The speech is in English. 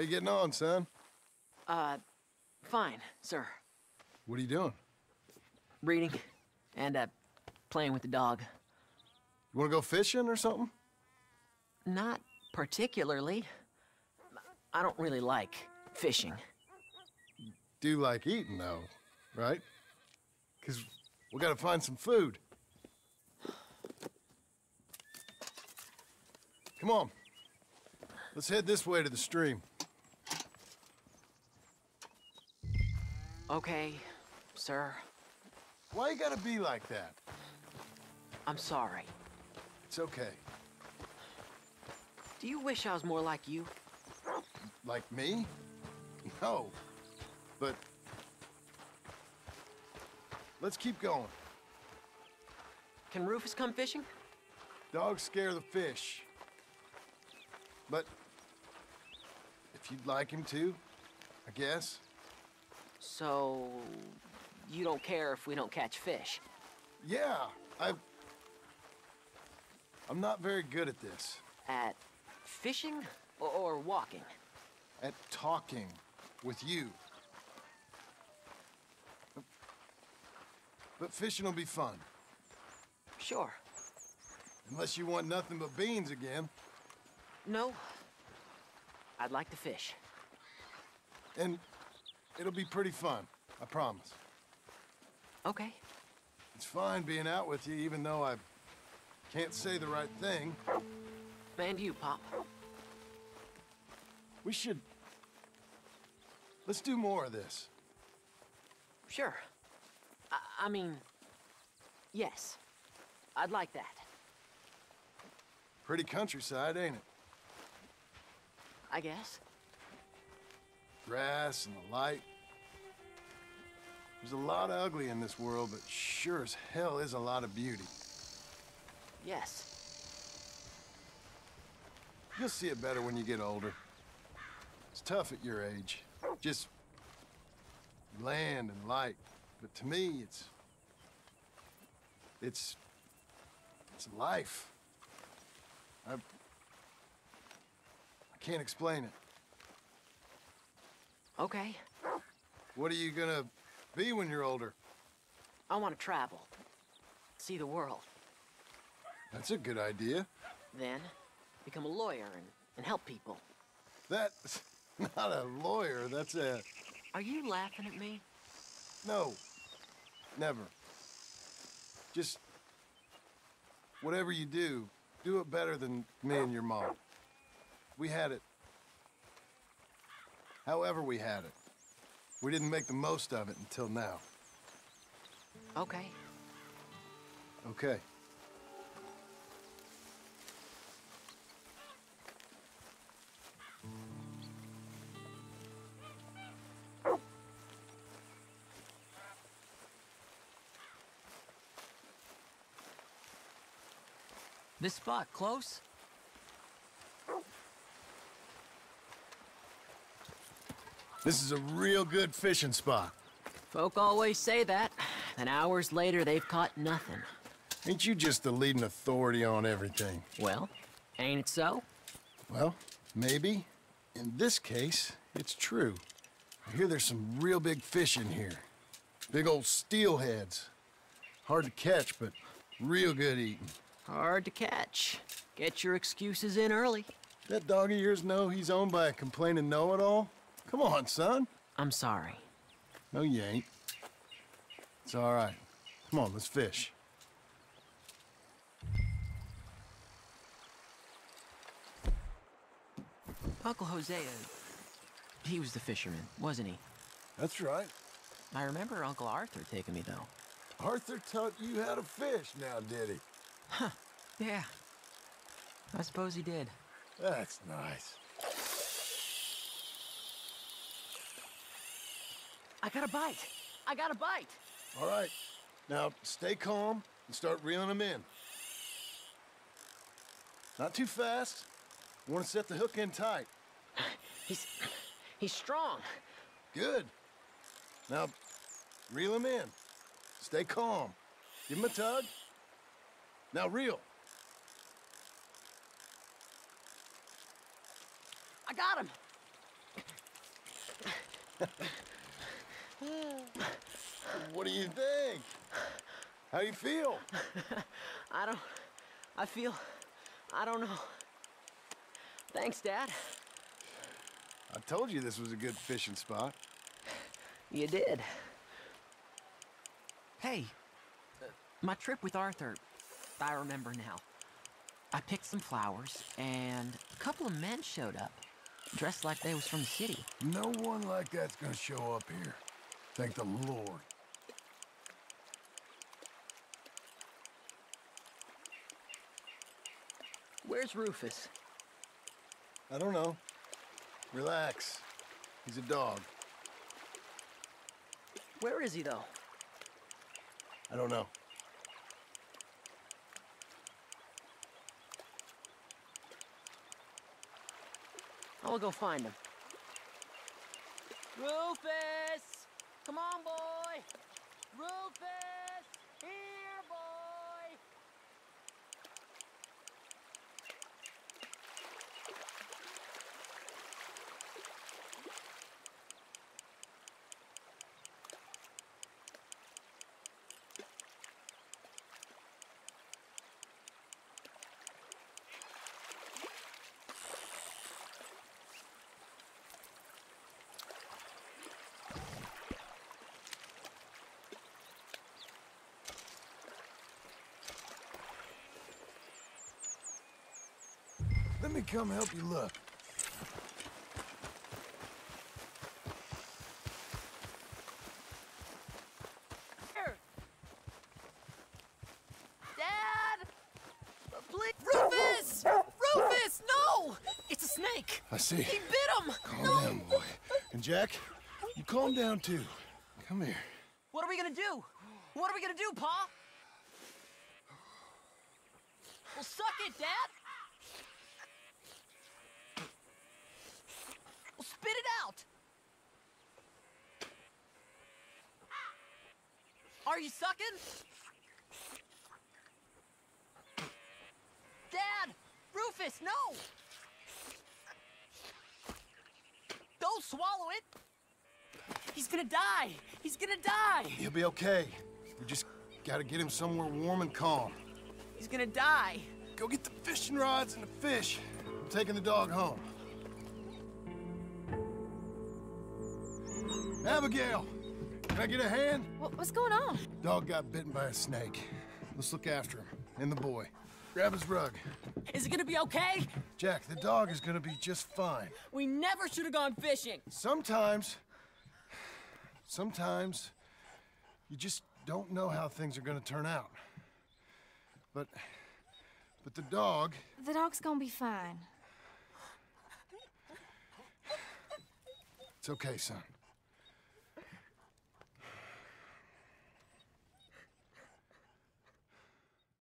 How you getting on, son? Uh, fine, sir. What are you doing? Reading and, uh, playing with the dog. You want to go fishing or something? Not particularly. I don't really like fishing. Do like eating, though, right? Because we gotta find some food. Come on. Let's head this way to the stream. Okay, sir. Why you gotta be like that? I'm sorry. It's okay. Do you wish I was more like you? Like me? No. But... Let's keep going. Can Rufus come fishing? Dogs scare the fish. But... If you'd like him to, I guess. So, you don't care if we don't catch fish? Yeah, I... I'm not very good at this. At fishing or, or walking? At talking with you. But fishing will be fun. Sure. Unless you want nothing but beans again. No. I'd like to fish. And it'll be pretty fun, I promise. Okay. It's fine being out with you, even though I can't say the right thing. And you, Pop. We should... Let's do more of this. Sure. I, I mean, yes. I'd like that. Pretty countryside, ain't it? I guess. Grass and the light. There's a lot of ugly in this world, but sure as hell is a lot of beauty. Yes. You'll see it better when you get older. It's tough at your age. Just land and light. But to me, it's... It's... It's life. I... I can't explain it. Okay. What are you gonna be when you're older? I want to travel. See the world. That's a good idea. Then, become a lawyer and, and help people. That's not a lawyer, that's a... Are you laughing at me? No. Never. Just... Whatever you do, do it better than me and your mom. We had it. However we had it. We didn't make the most of it until now. Okay. Okay. This spot close? This is a real good fishing spot. Folk always say that. And hours later, they've caught nothing. Ain't you just the leading authority on everything? Well, ain't it so? Well, maybe. In this case, it's true. I hear there's some real big fish in here. Big old steelheads. Hard to catch, but real good eating. Hard to catch. Get your excuses in early. That dog of yours know he's owned by a complaining know-it-all? Come on, son. I'm sorry. No, you ain't. It's all right. Come on, let's fish. Uncle Hosea, uh, he was the fisherman, wasn't he? That's right. I remember Uncle Arthur taking me, though. Arthur taught you how to fish now, did he? Huh. Yeah. I suppose he did. That's nice. Got a bite. I got a bite. All right. Now, stay calm and start reeling them in. Not too fast. You want to set the hook in tight. He's... he's strong. Good. Now, reel him in. Stay calm. Give him a tug. Now reel. I got him. what do you think? How do you feel? I don't. I feel. I don't know. Thanks, Dad. I told you this was a good fishing spot. You did. Hey, my trip with Arthur, I remember now. I picked some flowers, and a couple of men showed up, dressed like they was from the city. No one like that's gonna show up here. Thank the Lord. Where's Rufus? I don't know. Relax. He's a dog. Where is he, though? I don't know. I'll go find him. Rufus! Come on, boy! Rufus! Here, boy! Let me come help you look. Dad! Please! Rufus! Rufus, no! It's a snake! I see. He bit him! Calm down, boy. And Jack, you calm down too. Come here. What are we gonna do? What are we gonna do, Pa? Well, suck it, Dad! Well, spit it out! Are you sucking? Dad! Rufus, no! Don't swallow it! He's gonna die! He's gonna die! He'll be okay. We just gotta get him somewhere warm and calm. He's gonna die! Go get the fishing rods and the fish. I'm taking the dog home. Abigail, can I get a hand? What, what's going on? Dog got bitten by a snake. Let's look after him. And the boy. Grab his rug. Is it gonna be okay? Jack, the dog is gonna be just fine. We never should have gone fishing. Sometimes, sometimes, you just don't know how things are gonna turn out. But, but the dog, The dog's gonna be fine. it's okay, son.